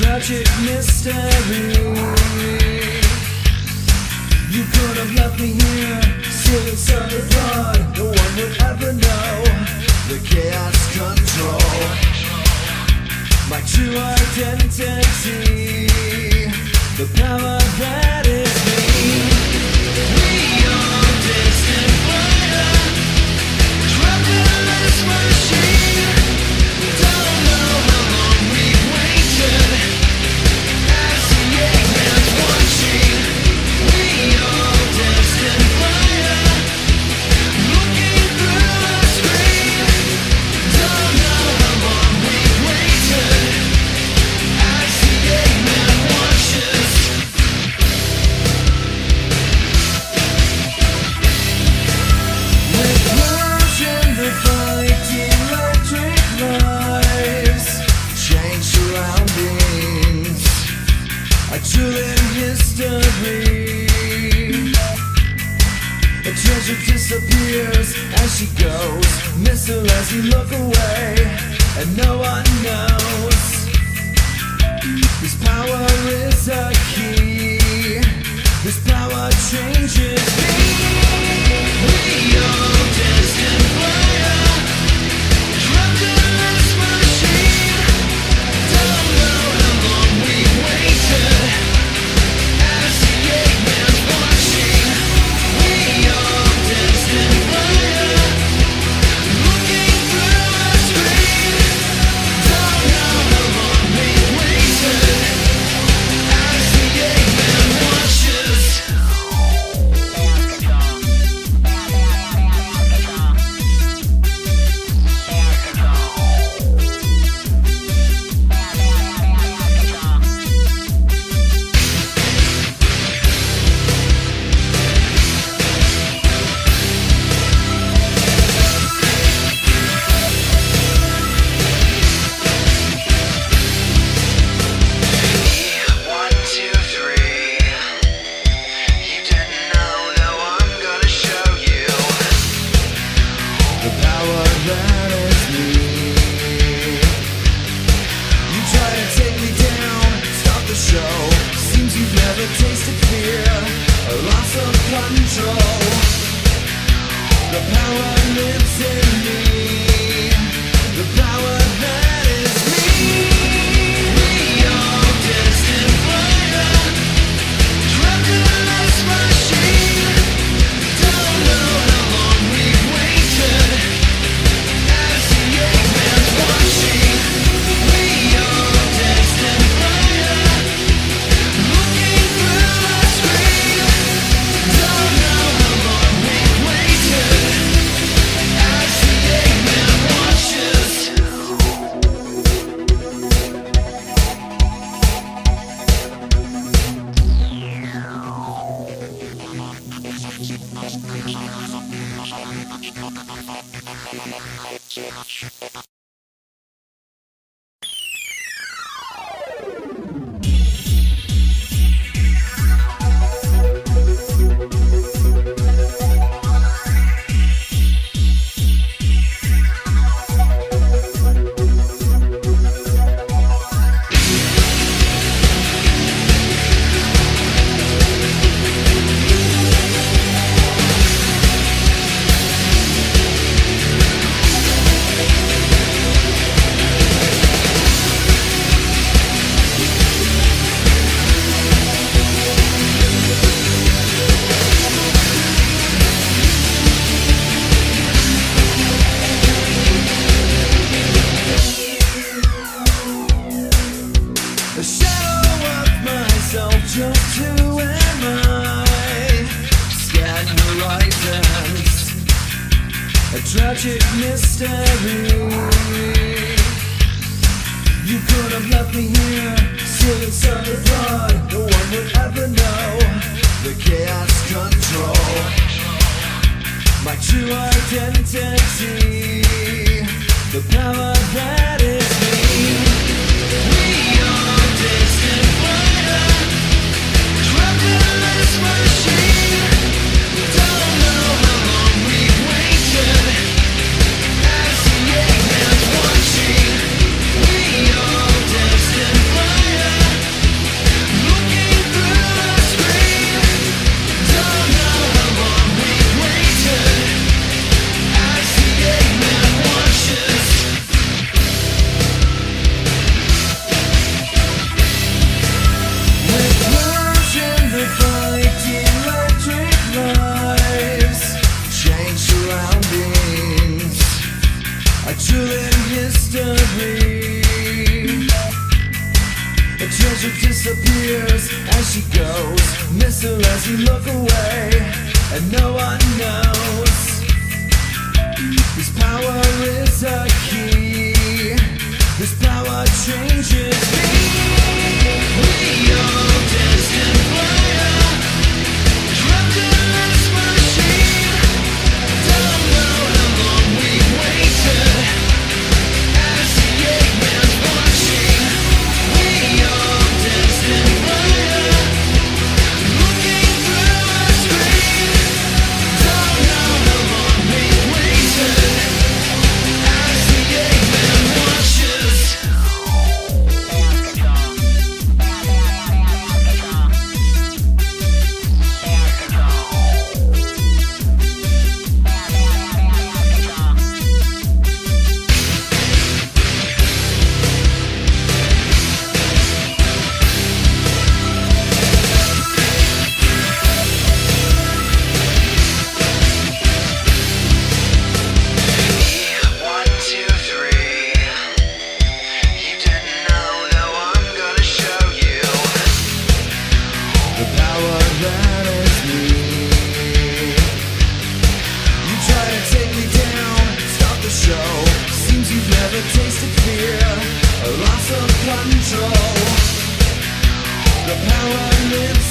tragic mystery. You could have left me here, still inside the blood. No one would ever know the chaos control. My true identity, the power. as you look away and no one knows. Josh. tragic mystery. You could have left me here, still inside the blood. No one would ever know the chaos control. My true identity, the power that is me. We are distant wonder, crocodile's machine. As you look away and no one knows. This power is a key. This power changes me. We all destined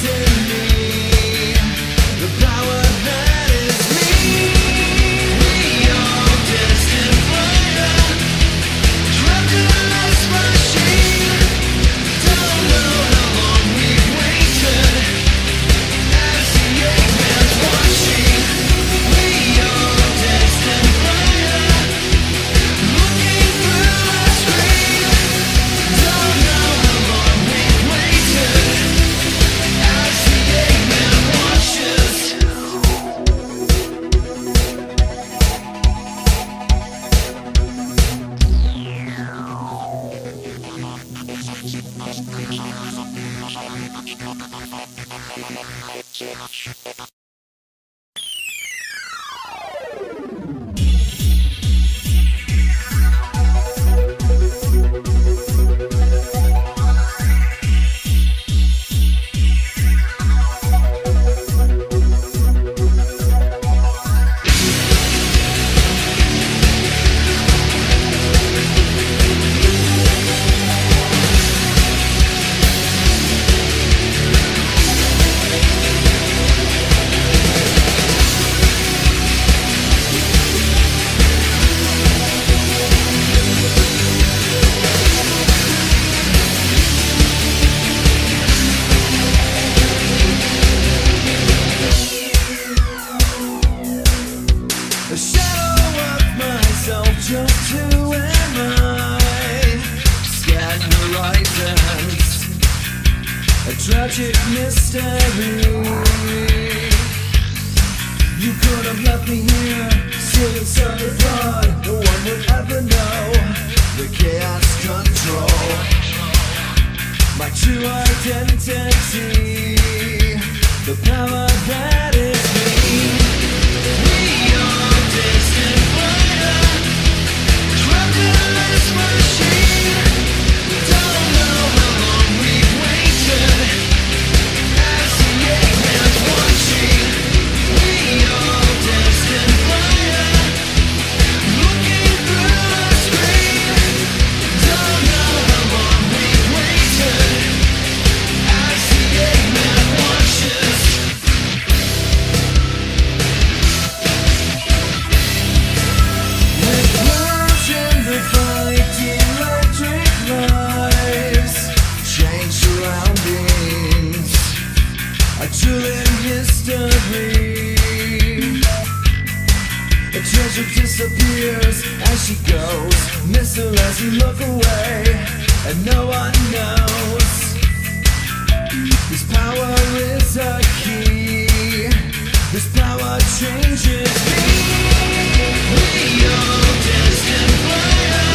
to me. Thank you. disappears as she goes. Missile as you look away And no one knows. This power is a key. This power changes me. We all destined for